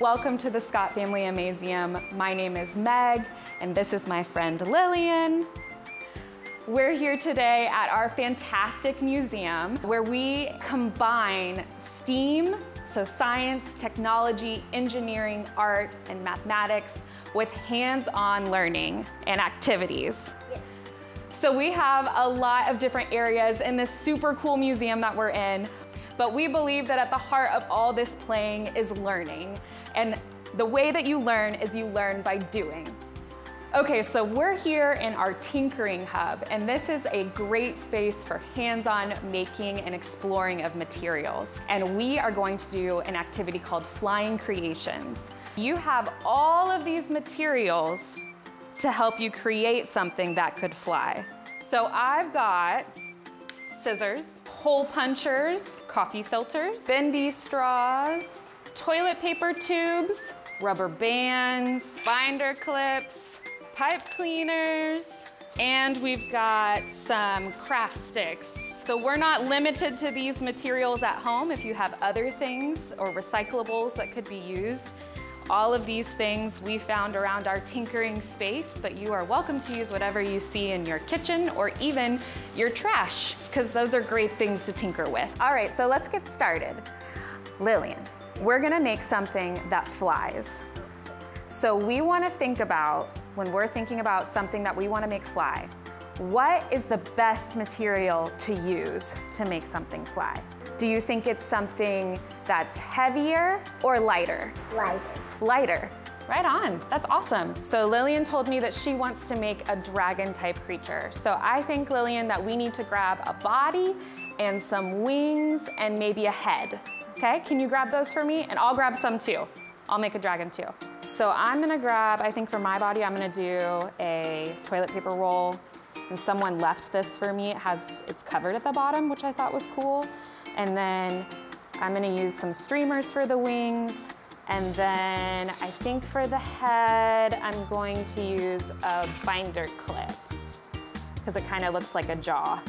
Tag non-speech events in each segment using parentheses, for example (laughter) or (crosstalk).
Welcome to the Scott Family Amazeum. My name is Meg, and this is my friend Lillian. We're here today at our fantastic museum where we combine STEAM, so science, technology, engineering, art, and mathematics with hands-on learning and activities. So we have a lot of different areas in this super cool museum that we're in, but we believe that at the heart of all this playing is learning. And the way that you learn is you learn by doing. Okay, so we're here in our Tinkering Hub, and this is a great space for hands-on making and exploring of materials. And we are going to do an activity called Flying Creations. You have all of these materials to help you create something that could fly. So I've got scissors, hole punchers, coffee filters, bendy straws, toilet paper tubes, rubber bands, binder clips, pipe cleaners, and we've got some craft sticks. So we're not limited to these materials at home. If you have other things or recyclables that could be used, all of these things we found around our tinkering space, but you are welcome to use whatever you see in your kitchen or even your trash, because those are great things to tinker with. All right, so let's get started. Lillian, we're gonna make something that flies. So we wanna think about when we're thinking about something that we want to make fly, what is the best material to use to make something fly? Do you think it's something that's heavier or lighter? Lighter. Lighter. Right on, that's awesome. So Lillian told me that she wants to make a dragon type creature. So I think, Lillian, that we need to grab a body and some wings and maybe a head. Okay, can you grab those for me? And I'll grab some too. I'll make a dragon too. So I'm gonna grab, I think for my body, I'm gonna do a toilet paper roll. And someone left this for me. It has, it's covered at the bottom, which I thought was cool. And then I'm gonna use some streamers for the wings. And then I think for the head, I'm going to use a binder clip because it kind of looks like a jaw.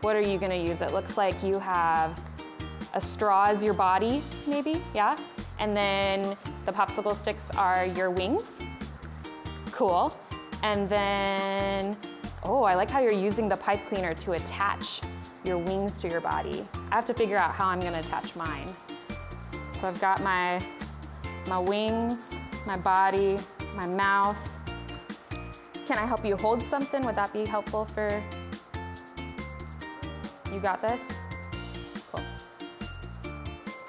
What are you gonna use? It looks like you have a straw is your body, maybe, yeah? And then the popsicle sticks are your wings. Cool. And then, oh, I like how you're using the pipe cleaner to attach your wings to your body. I have to figure out how I'm gonna attach mine. So I've got my, my wings, my body, my mouth. Can I help you hold something? Would that be helpful for, you got this?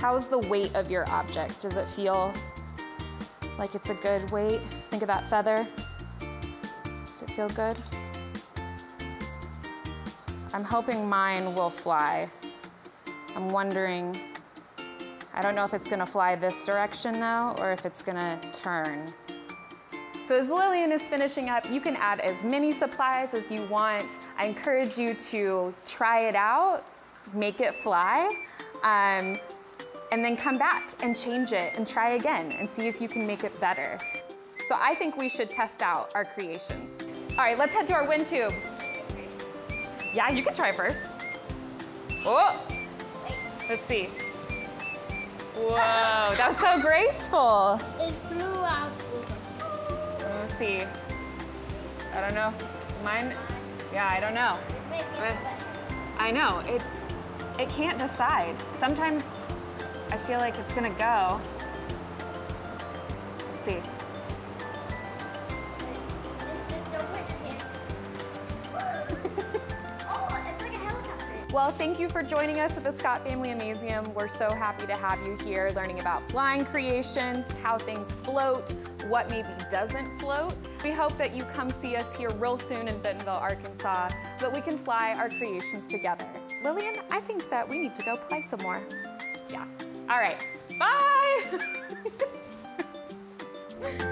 How's the weight of your object? Does it feel like it's a good weight? Think of that feather. Does it feel good? I'm hoping mine will fly. I'm wondering, I don't know if it's gonna fly this direction though, or if it's gonna turn. So as Lillian is finishing up, you can add as many supplies as you want. I encourage you to try it out, make it fly. Um, and then come back and change it and try again and see if you can make it better. So I think we should test out our creations. All right, let's head to our wind tube. Yeah, you can try first. Oh, let's see. Whoa, that was so graceful. It flew out. Let's see. I don't know. Mine, yeah, I don't know. I know, it's, it can't decide. Sometimes I feel like it's gonna go. Let's see. Well, thank you for joining us at the Scott Family Amazeum. We're so happy to have you here learning about flying creations, how things float, what maybe doesn't float. We hope that you come see us here real soon in Bentonville, Arkansas, so that we can fly our creations together. Lillian, I think that we need to go play some more. All right, bye. (laughs)